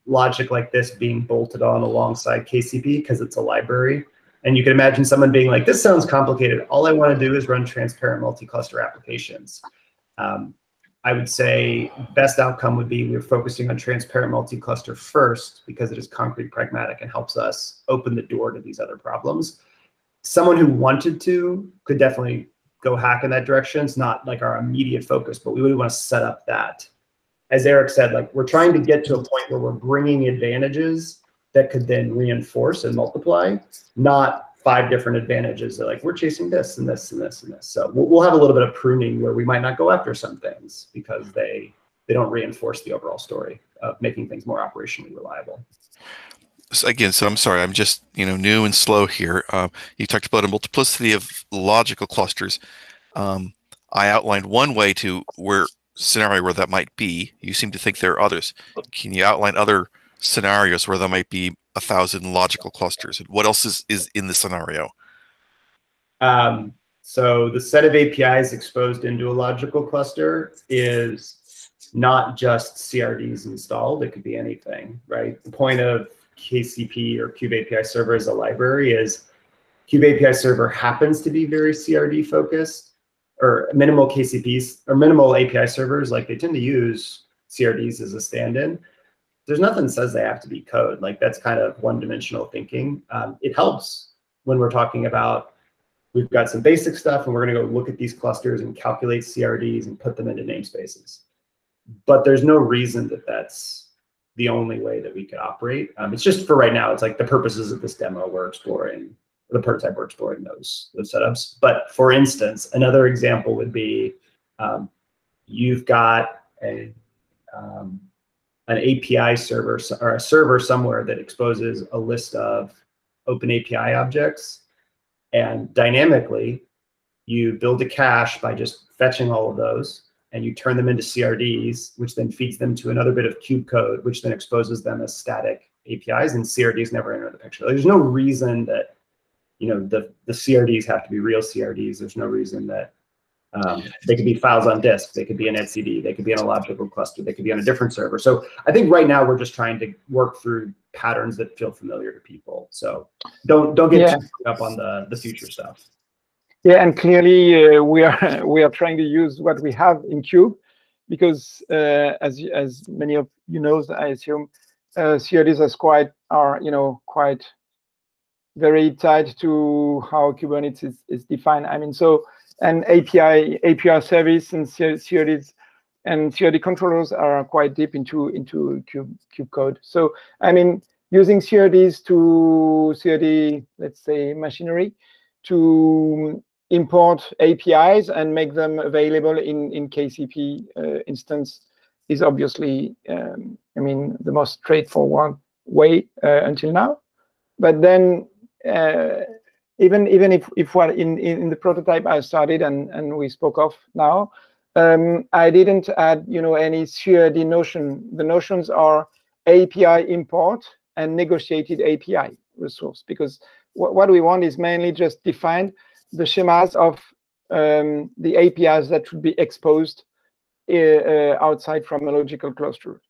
logic like this being bolted on alongside KCP because it's a library. And you can imagine someone being like, this sounds complicated. All I want to do is run transparent multi-cluster applications. Um, I would say best outcome would be we're focusing on transparent multi-cluster first because it is concrete pragmatic and helps us open the door to these other problems. Someone who wanted to could definitely go hack in that direction. It's not like our immediate focus, but we really want to set up that. As Eric said, like we're trying to get to a point where we're bringing advantages that could then reinforce and multiply, not five different advantages. They're like we're chasing this and this and this and this. So we'll, we'll have a little bit of pruning where we might not go after some things because they they don't reinforce the overall story of making things more operationally reliable. Again, so I'm sorry, I'm just you know new and slow here. Um, you talked about a multiplicity of logical clusters. Um, I outlined one way to where scenario where that might be. You seem to think there are others. Can you outline other scenarios where there might be a thousand logical clusters. And what else is, is in the scenario? Um, so the set of APIs exposed into a logical cluster is not just CRDs installed. It could be anything, right? The point of KCP or Kube API Server as a library is Kube API Server happens to be very CRD focused or minimal KCPs or minimal API servers. Like they tend to use CRDs as a stand-in there's nothing says they have to be code. Like that's kind of one-dimensional thinking. Um, it helps when we're talking about we've got some basic stuff and we're going to go look at these clusters and calculate CRDs and put them into namespaces. But there's no reason that that's the only way that we could operate. Um, it's just for right now. It's like the purposes of this demo we're exploring, the prototype we're exploring those those setups. But for instance, another example would be um, you've got a um, an API server or a server somewhere that exposes a list of open API objects. And dynamically, you build a cache by just fetching all of those and you turn them into CRDs, which then feeds them to another bit of kube code, which then exposes them as static APIs and CRDs never enter the picture. There's no reason that, you know, the, the CRDs have to be real CRDs. There's no reason that um, they could be files on disk. They could be an etcd. They could be on a logical cluster. They could be on a different server. So I think right now we're just trying to work through patterns that feel familiar to people. So don't don't get yeah. too up on the the future stuff. Yeah, and clearly uh, we are [LAUGHS] we are trying to use what we have in Kube because uh, as as many of you know, I assume uh, CRDs are quite are you know quite very tied to how Kubernetes is, is defined. I mean, so and API API service and CRDs and CRD controllers are quite deep into into kube, kube code. So I mean, using CRDs to CRD, let's say machinery, to import APIs and make them available in in KCP uh, instance is obviously, um, I mean, the most straightforward way uh, until now. But then uh, even even if if what in in the prototype I started and and we spoke of now, um, I didn't add you know any CRD notion. The notions are API import and negotiated API resource because what, what we want is mainly just define the schemas of um, the APIs that should be exposed uh, uh, outside from a logical cluster.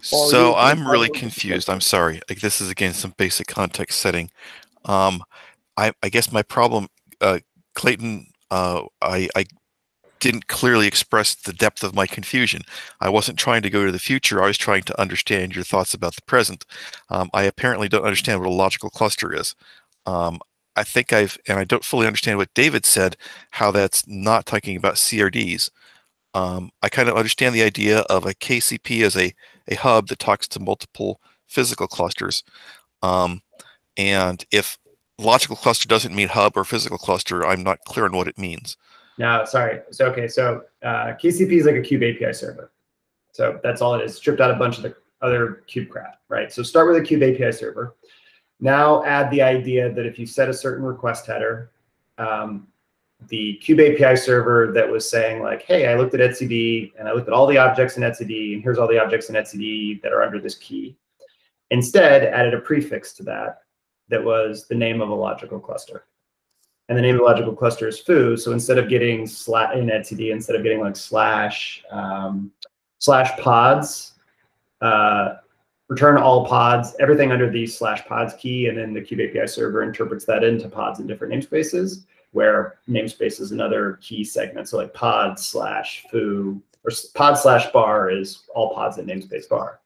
So I'm really confused. I'm sorry. Like this is again some basic context setting. Um, I, I guess my problem, uh, Clayton, uh, I, I didn't clearly express the depth of my confusion. I wasn't trying to go to the future. I was trying to understand your thoughts about the present. Um, I apparently don't understand what a logical cluster is. Um, I think I've, and I don't fully understand what David said, how that's not talking about CRDs. Um, I kind of understand the idea of a KCP as a a hub that talks to multiple physical clusters. Um, and if logical cluster doesn't mean hub or physical cluster, I'm not clear on what it means. No, sorry. So, okay. So uh, KCP is like a Kube API server. So that's all it is. Stripped out a bunch of the other Kube crap, right? So start with a Kube API server. Now add the idea that if you set a certain request header, um, the Kube API server that was saying like, hey, I looked at etcd and I looked at all the objects in etcd and here's all the objects in etcd that are under this key. Instead, added a prefix to that that was the name of a logical cluster. And the name of the logical cluster is foo. So instead of getting slash in etcd, instead of getting like slash um, slash pods, uh, return all pods, everything under the slash pods key, and then the Kube API server interprets that into pods in different namespaces where namespace is another key segment. So like pod slash foo or pod slash bar is all pods in namespace bar.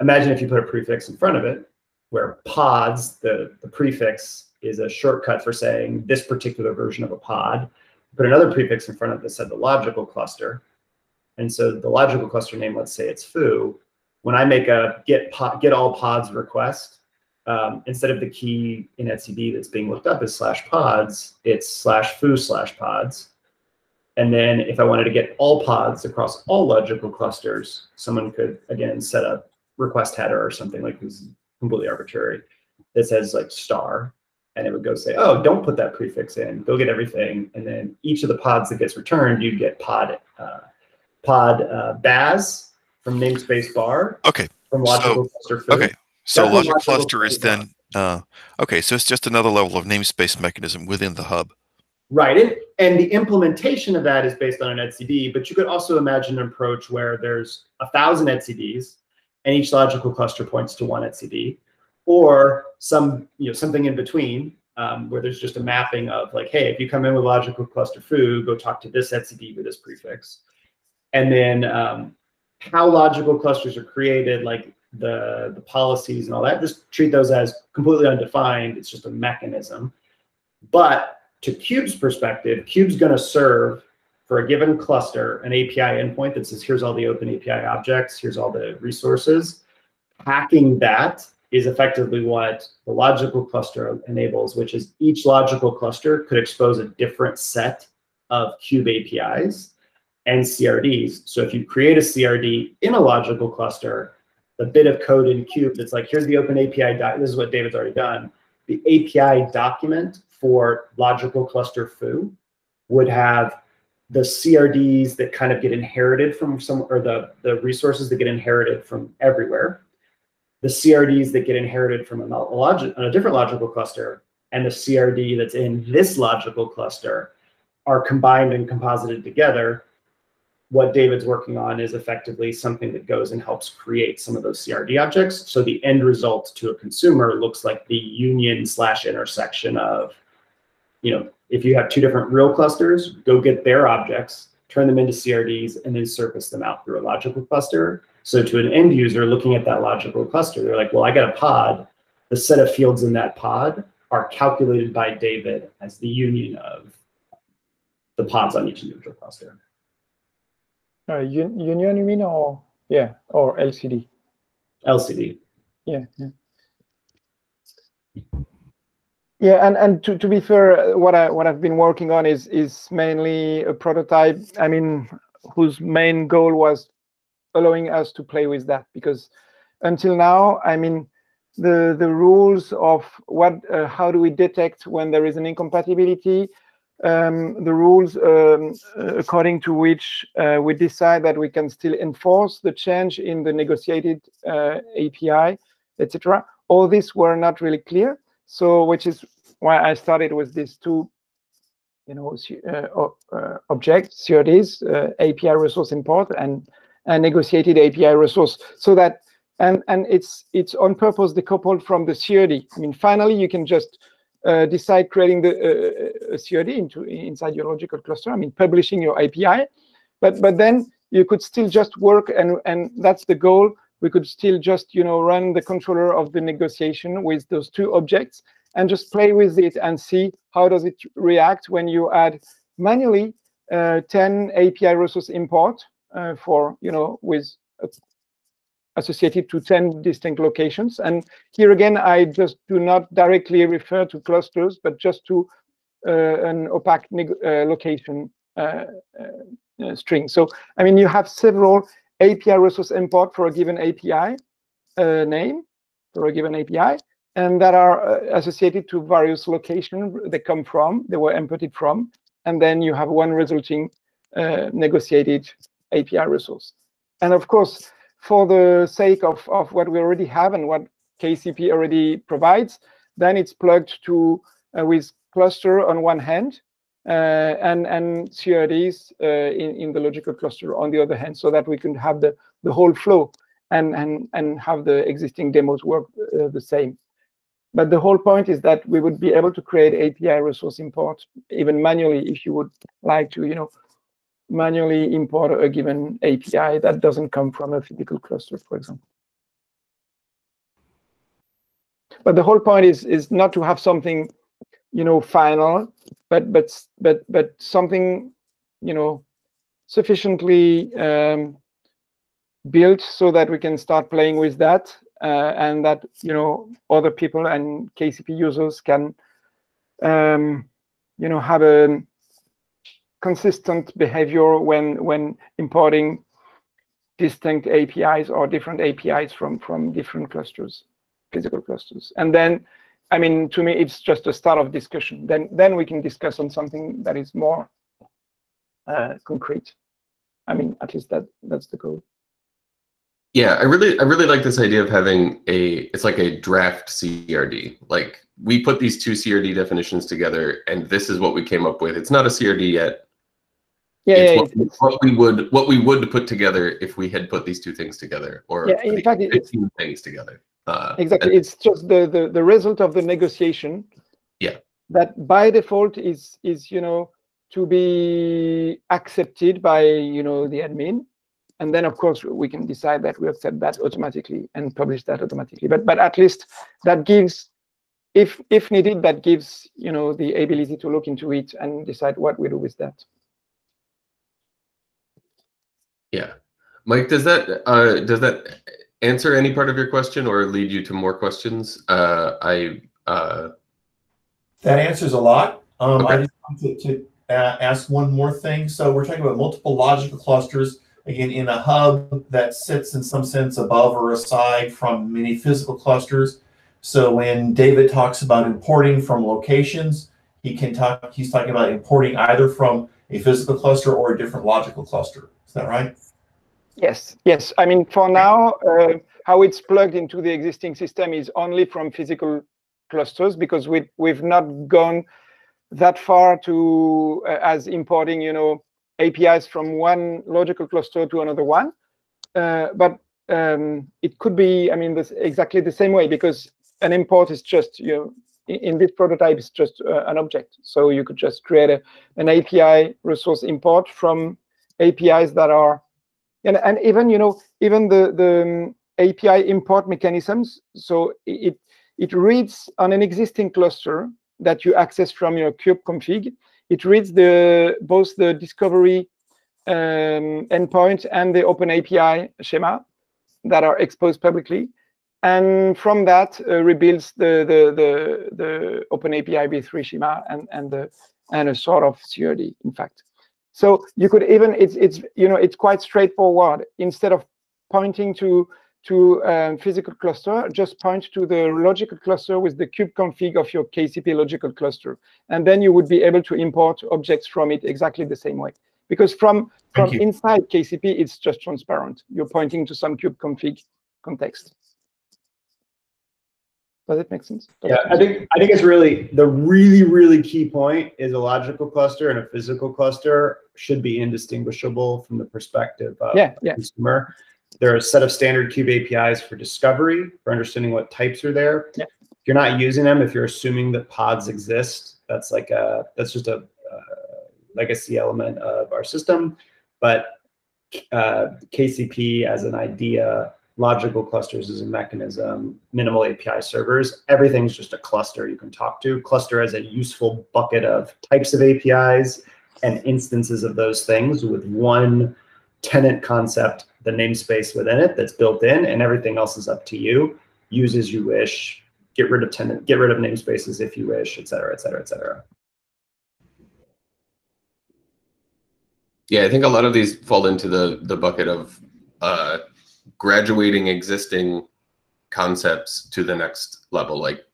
Imagine if you put a prefix in front of it, where pods, the, the prefix is a shortcut for saying this particular version of a pod. Put another prefix in front of it that said the logical cluster. And so the logical cluster name, let's say it's foo. When I make a get get all pods request, um, instead of the key in etcd that's being looked up is slash pods, it's slash foo slash pods. And then if I wanted to get all pods across all logical clusters, someone could, again, set a request header or something like this completely arbitrary that says like star. And it would go say, oh, don't put that prefix in, go get everything. And then each of the pods that gets returned, you'd get pod, uh, pod uh, baz from namespace bar. Okay. From logical so, cluster foo. Okay. So logic cluster is then uh, okay. So it's just another level of namespace mechanism within the hub. Right, and, and the implementation of that is based on an etcd. But you could also imagine an approach where there's a thousand etcds, and each logical cluster points to one etcd, or some you know something in between um, where there's just a mapping of like, hey, if you come in with logical cluster foo, go talk to this etcd with this prefix, and then um, how logical clusters are created, like the the policies and all that. Just treat those as completely undefined. It's just a mechanism. But to Cube's perspective, Cube's going to serve for a given cluster an API endpoint that says, here's all the open API objects, here's all the resources. Hacking that is effectively what the logical cluster enables, which is each logical cluster could expose a different set of Cube APIs and CRDs. So if you create a CRD in a logical cluster, the bit of code in Kube that's like, here's the open API. This is what David's already done. The API document for logical cluster foo would have the CRDs that kind of get inherited from some, or the, the resources that get inherited from everywhere, the CRDs that get inherited from a, logic, a different logical cluster, and the CRD that's in this logical cluster are combined and composited together what David's working on is effectively something that goes and helps create some of those CRD objects. So the end result to a consumer looks like the union slash intersection of, you know, if you have two different real clusters, go get their objects, turn them into CRDs, and then surface them out through a logical cluster. So to an end user looking at that logical cluster, they're like, well, I got a pod. The set of fields in that pod are calculated by David as the union of the pods on each individual cluster. Uh, union, you mean, or yeah, or LCD? LCD. Yeah. Yeah, yeah and, and to, to be fair, what I what I've been working on is is mainly a prototype. I mean, whose main goal was allowing us to play with that because until now, I mean, the the rules of what uh, how do we detect when there is an incompatibility um, the rules um, according to which uh, we decide that we can still enforce the change in the negotiated uh, API, etc. All these were not really clear. So, which is why I started with these two, you know, uh, uh objects, CRDs, uh, API resource import and, a negotiated API resource, so that and and it's it's on purpose decoupled from the CRD. I mean, finally, you can just uh, decide creating the uh, uh CRD into inside your logical cluster. I mean, publishing your API, but but then you could still just work, and and that's the goal. We could still just you know run the controller of the negotiation with those two objects and just play with it and see how does it react when you add manually uh, 10 API resource import uh, for you know with a associated to 10 distinct locations. And here again, I just do not directly refer to clusters, but just to uh, an opaque uh, location uh, uh, uh, string. So, I mean, you have several API resource import for a given API uh, name, for a given API, and that are associated to various locations they come from, they were imported from. and then you have one resulting negotiated API resource. And of course, for the sake of, of what we already have and what KCP already provides, then it's plugged to uh, with cluster on one hand uh, and and CRDs uh, in in the logical cluster on the other hand, so that we can have the the whole flow and and and have the existing demos work uh, the same. But the whole point is that we would be able to create API resource import even manually if you would like to, you know, manually import a given API that doesn't come from a physical cluster, for example. But the whole point is is not to have something, you know, final, but but but but something, you know, sufficiently um, built so that we can start playing with that, uh, and that you know other people and KCP users can, um, you know, have a consistent behavior when when importing distinct APIs or different APIs from from different clusters, physical clusters. And then, I mean, to me, it's just a start of discussion. Then then we can discuss on something that is more uh, concrete. I mean, at least that that's the goal. Yeah, I really I really like this idea of having a it's like a draft CRD. Like we put these two CRD definitions together and this is what we came up with. It's not a CRD yet. Yeah, it's yeah, what, it's- what we would what we would put together if we had put these two things together or Yeah, in fact, 15 things together. Uh, exactly. It's just the, the the result of the negotiation. Yeah. That by default is is you know to be accepted by you know the admin, and then of course we can decide that we accept that automatically and publish that automatically. But but at least that gives, if if needed, that gives you know the ability to look into it and decide what we do with that. Yeah. Mike, does that uh, does that answer any part of your question or lead you to more questions? Uh, I uh, That answers a lot. Um, I just wanted to, to uh, ask one more thing. So we're talking about multiple logical clusters, again, in a hub that sits in some sense above or aside from many physical clusters. So when David talks about importing from locations, he can talk, he's talking about importing either from a physical cluster or a different logical cluster. Is that right? Yes, yes. I mean, for now, uh, how it's plugged into the existing system is only from physical clusters because we we've not gone that far to uh, as importing, you know, APIs from one logical cluster to another one. Uh, but um, it could be, I mean, this exactly the same way because an import is just, you know, in, this prototype, it's just uh, an object. So you could just create a, an API resource import from APIs that are and and even you know even the the um, API import mechanisms. So it it reads on an existing cluster that you access from your kube config. It reads the both the discovery um, endpoint and the Open API schema that are exposed publicly, and from that uh, rebuilds the the the the Open API v3 schema and and the and a sort of CRD in fact. So you could even it's it's you know it's quite straightforward. Instead of pointing to to um, physical cluster, just point to the logical cluster with the kube config of your KCP logical cluster, and then you would be able to import objects from it exactly the same way. Because from from you. inside KCP, it's just transparent. You're pointing to some kube config context. Does it make sense? Does Yeah, it I make sense? think I think it's really the really really key point is a logical cluster and a physical cluster should be indistinguishable from the perspective of Yeah, the yeah. consumer. There are a set of standard Cube APIs for discovery, for understanding what types are there. Yeah. If you're not using them, if you're assuming that pods exist, that's like a that's just a uh, legacy element of our system. But uh, KCP as an idea, logical clusters as a mechanism, minimal API servers, everything's just a cluster you can talk to. Cluster as a useful bucket of types of APIs and instances of those things with one tenant concept, the namespace within it that's built in, and everything else is up to you. Use as you wish. Get rid of tenant, get rid of namespaces if you wish, et cetera, et cetera, et cetera. Yeah, I think a lot of these fall into the the bucket of uh, graduating existing concepts to the next level. Like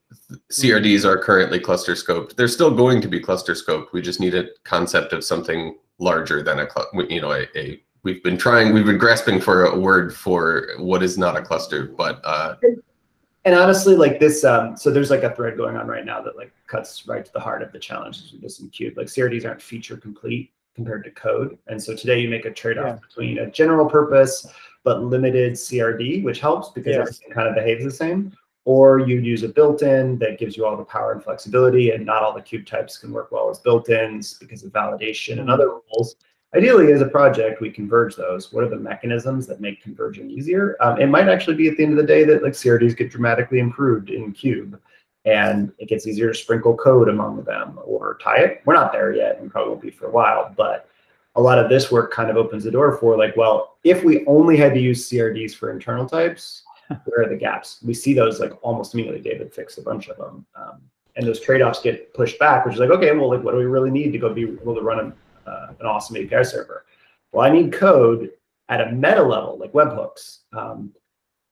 CRDs are currently cluster scoped. They're still going to be cluster scoped. We just need a concept of something larger than a, you know, a, a we've been trying, we've been grasping for a word for what is not a cluster, but. Uh, and honestly, like this, um, so there's like a thread going on right now that like cuts right to the heart of the challenges with this in Cube. Like CRDs aren't feature complete compared to code. And so today you make a trade-off yeah. between a general purpose but limited CRD, which helps because yes. everything kind of behaves the same, or you use a built-in that gives you all the power and flexibility, and not all the cube types can work well as built-ins because of validation and other rules. Ideally, as a project, we converge those. What are the mechanisms that make converging easier? Um, it might actually be at the end of the day that like CRDs get dramatically improved in Cube, and it gets easier to sprinkle code among them or tie it. We're not there yet, and probably won't be for a while, but a lot of this work kind of opens the door for like, well, if we only had to use CRDs for internal types, [LAUGHS] where are the gaps? We see those like almost immediately. David fixed a bunch of them. Um, and those trade-offs get pushed back, which is like, okay, well, like, what do we really need to go be able to run a, uh, an awesome API server? Well, I need code at a meta level, like webhooks. Um,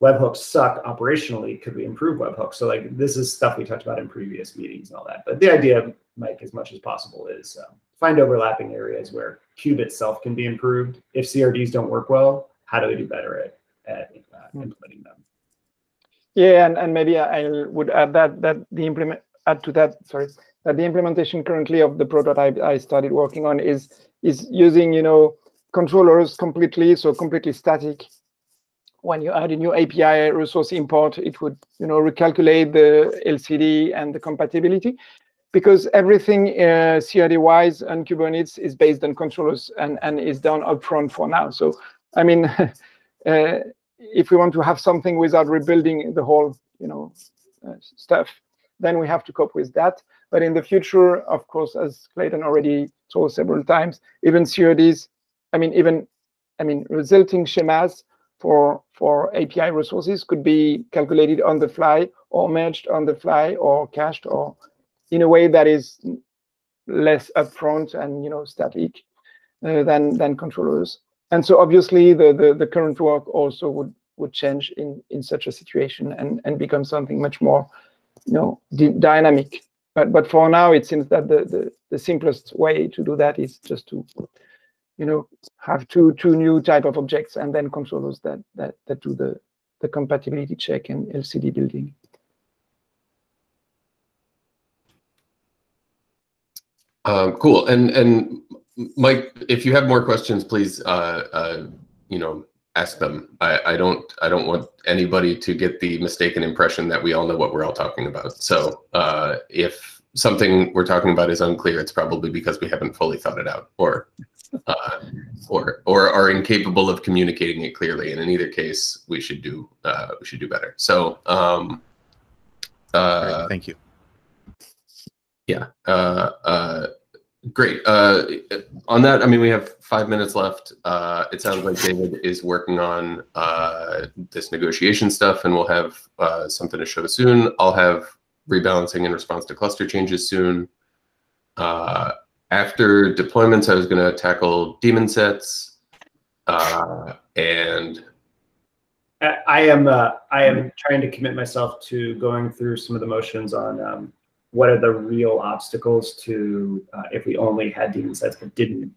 webhooks suck operationally. Could we improve webhooks? So like, this is stuff we talked about in previous meetings and all that. But the idea, Mike, as much as possible, is um, find overlapping areas where Cube itself can be improved. If CRDs don't work well, how do we do better at, at uh, hmm. implementing them? Yeah, and, and maybe I would add that that the implement add to that, sorry, that the implementation currently of the prototype I started working on is is using, you know, controllers completely, so completely static. When you add a new API resource import, it would, you know, recalculate the LCD and the compatibility because everything uh, CRD-wise on Kubernetes is based on controllers and, and is done upfront for now. So, I mean, [LAUGHS] uh, if we want to have something without rebuilding the whole, you know, uh, stuff, then we have to cope with that. But in the future, of course, as Clayton already told several times, even CRDs, I mean, even, I mean, resulting schemas for for API resources could be calculated on the fly or merged on the fly or cached or in a way that is less upfront and you know static uh, than than controllers. And so obviously the, the, the current work also would would change in in such a situation and and become something much more you know dynamic. But but for now it seems that the, the the simplest way to do that is just to you know have two two new type of objects and then controllers that that that do the the compatibility check and LCD building. Um, cool. And and Mike, if you have more questions, please, uh, uh, you know, ask them. I, I don't I don't want anybody to get the mistaken impression that we all know what we're all talking about. So uh, if something we're talking about is unclear, it's probably because we haven't fully thought it out, or uh, or or are incapable of communicating it clearly. And in either case, we should do uh, we should do better. So. Um, uh, Thank you. Yeah. Uh, uh, great. Uh, on that, I mean, we have five minutes left. Uh, it sounds like David is working on uh, this negotiation stuff, and we'll have uh, something to show soon. I'll have rebalancing in response to cluster changes soon. Uh, after deployments, I was going to tackle daemon sets uh, and I am uh, I am trying to commit myself to going through some of the motions on um, what are the real obstacles to uh, if we only had daemon sets but didn't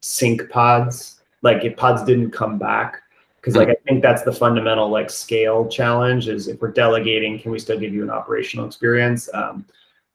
sync pods? Like if pods didn't come back? Because like i think that's the fundamental like scale challenge is if we're delegating can we still give you an operational experience? Um,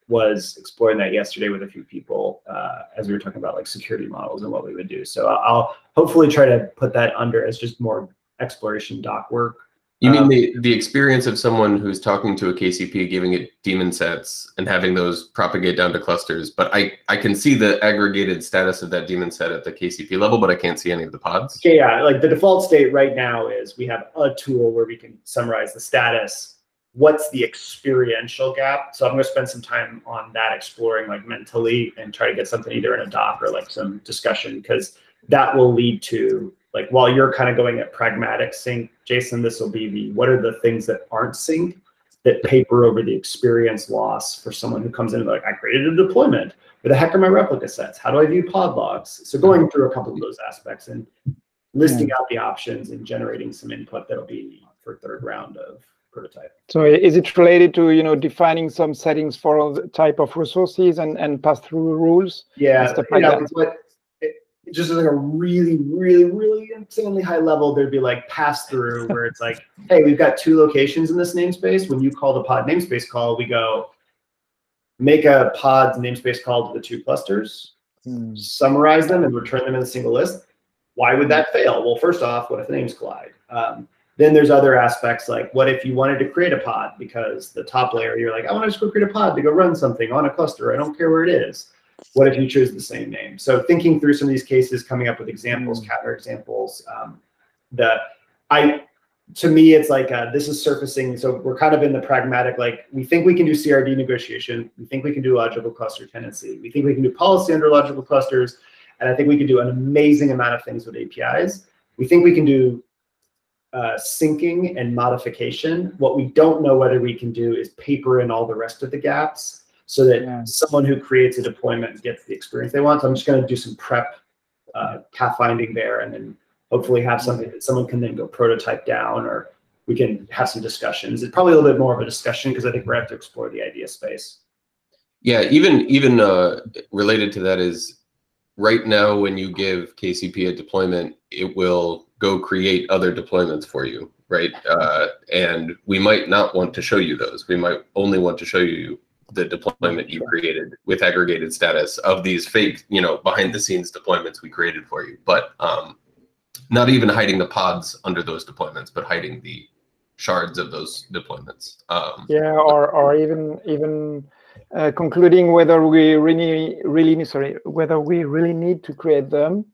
was exploring that yesterday with a few people uh, as we were talking about like security models and what we would do. So i'll hopefully try to put that under as just more exploration doc work you mean um, the, the experience of someone who's talking to a KCP, giving it daemon sets and having those propagate down to clusters, but I, I can see the aggregated status of that daemon set at the KCP level, but I can't see any of the pods. Yeah, yeah, like the default state right now is we have a tool where we can summarize the status. What's the experiential gap? So I'm going to spend some time on that, exploring like mentally and try to get something either in a doc or like some discussion because that will lead to like while you're kind of going at pragmatic sync, Jason, this will be the what are the things that aren't synced that paper over the experience loss for someone who comes in and like I created a deployment. Where the heck are my replica sets? How do I view pod logs? So going through a couple of those aspects and listing out the options and generating some input that'll be for third round of prototype. So is it related to you know defining some settings for all the type of resources and and pass through rules? Yeah, like yeah, but it, just like a really, really, really insanely high level, there'd be like pass through where it's like, hey, we've got two locations in this namespace. When you call the pod namespace call, we go make a pod namespace call to the two clusters, hmm. summarize them, and return them in a single list. Why would that fail? Well, first off, what if the names collide? Um, then there's other aspects like what if you wanted to create a pod because the top layer, you're like, I want to just go create a pod to go run something on a cluster. I don't care where it is. What if you choose the same name? So thinking through some of these cases, coming up with examples, mm. counter examples. Um, the I to me, it's like uh, this is surfacing. So we're kind of in the pragmatic, like we think we can do CRD negotiation. We think we can do logical cluster tenancy. We think we can do policy under logical clusters. And I think we can do an amazing amount of things with APIs. We think we can do uh, syncing and modification. What we don't know whether we can do is paper in all the rest of the gaps so that yeah. someone who creates a deployment gets the experience they want. So I'm just going to do some prep uh, pathfinding there and then hopefully have something that someone can then go prototype down or we can have some discussions. It's probably a little bit more of a discussion because I think we're have to explore the idea space. Yeah, even even uh, related to that is right now when you give KCP a deployment, it will go create other deployments for you, right? Uh, and we might not want to show you those. We might only want to show you the deployment you created with aggregated status of these fake, you know, behind the scenes deployments we created for you. But um, not even hiding the pods under those deployments, but hiding the shards of those deployments. Um, yeah, or or even even uh, concluding whether we really really sorry whether we really need to create them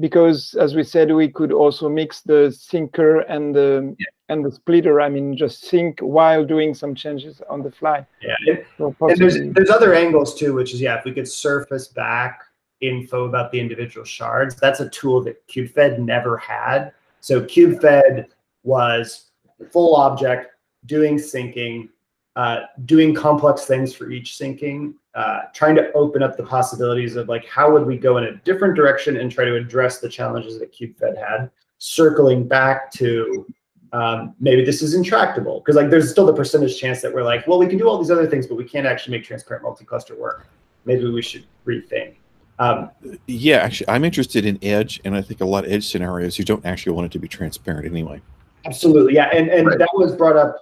because as we said we could also mix the syncer and the yeah. and the splitter i mean just sync while doing some changes on the fly. Yeah. So and there's there's other angles too which is yeah if we could surface back info about the individual shards that's a tool that kubefed never had. So kubefed was full object doing syncing uh, doing complex things for each syncing, uh, trying to open up the possibilities of like how would we go in a different direction and try to address the challenges that KubeFed had, circling back to um, maybe this is intractable because like there's still the percentage chance that we're like, well, we can do all these other things, but we can't actually make transparent multi-cluster work. Maybe we should rethink. Um, yeah, actually, I'm interested in edge, and I think a lot of edge scenarios you don't actually want it to be transparent anyway. Absolutely, yeah, and and right. that was brought up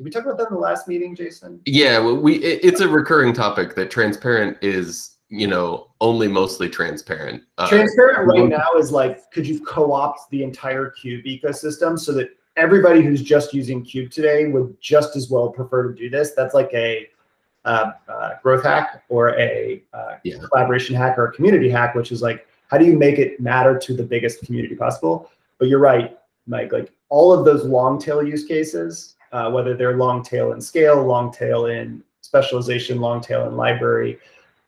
did we talk about that in the last meeting, Jason? Yeah, well, we it, it's a recurring topic that transparent is you know only mostly transparent. Uh, transparent right now is like could you co-opt the entire Cube ecosystem so that everybody who's just using Cube today would just as well prefer to do this? That's like a uh, uh, growth hack or a uh, yeah. collaboration hack or a community hack, which is like how do you make it matter to the biggest community possible? But you're right, Mike. Like all of those long tail use cases uh, whether they're long tail in scale, long tail in specialization, long tail in library.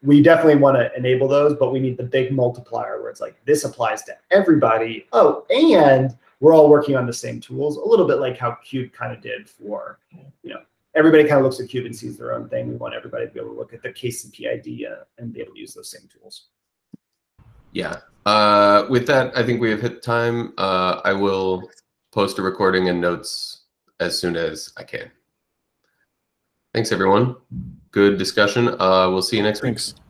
We definitely want to enable those, but we need the big multiplier where it's like this applies to everybody. Oh, and we're all working on the same tools, a little bit like how Cube kind of did for, you know, everybody kind of looks at Cube and sees their own thing. We want everybody to be able to look at the KCP idea and be able to use those same tools. Yeah. Uh, with that, I think we have hit time. Uh, I will post a recording and notes as soon as I can. Thanks, everyone. Good discussion. Uh, we'll see you next Thanks. week.